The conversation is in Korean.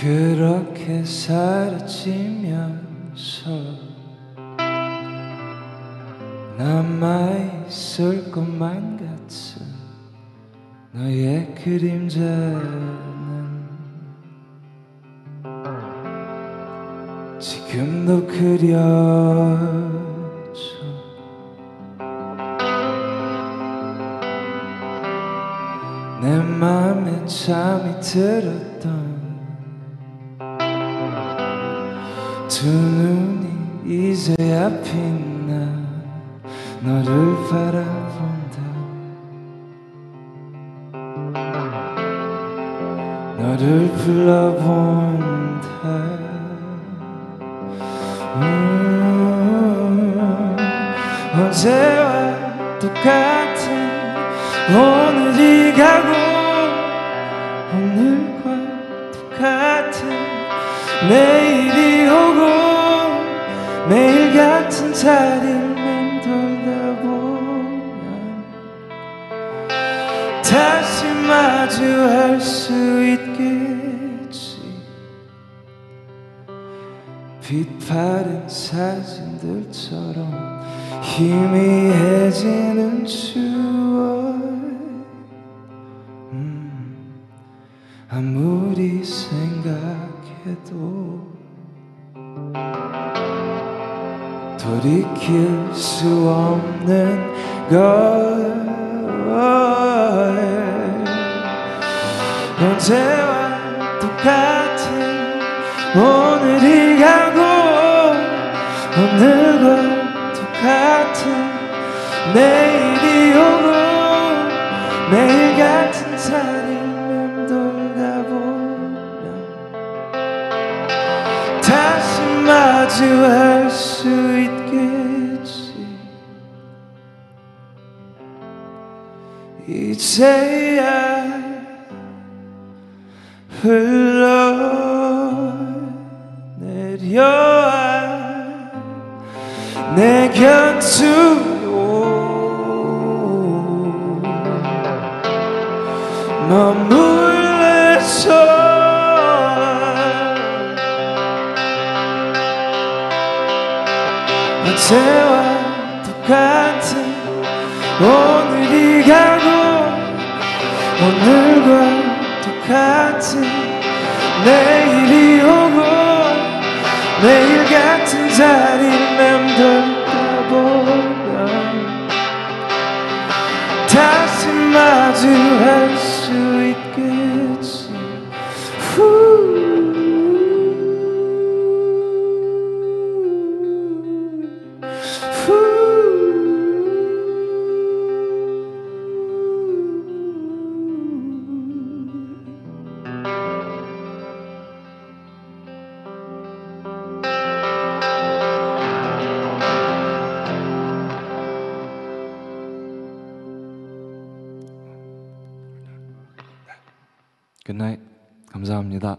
그렇게 사라지면서 남아있을 것만 같은 너의 그림자는 지금도 그려져. 내 맘에 잠이 들었던 두 눈이 이제야 빛나 너를 바라본다. 너를 불러본다. 음, 어제와 똑같은 오늘이 가고 오늘과 똑 같은 내일이 오고 매일 같은 자리를 맴돌다 보면 다시 마주할 수 있겠지. 빛바랜 사진들처럼 희미해지는 추억 아무리 생각해도 돌이킬 수 없는 걸. 언제와 똑같은 오늘이 가고 오늘과 똑같은 내일이 마주할 수 있겠지. 이제야 흘러내려와 내 곁으로. 머물러서 어제와 똑같은 오늘이 가고 오늘과 똑같은 내일이 오고 매일 같은 자리 굿나잇 감사합니다.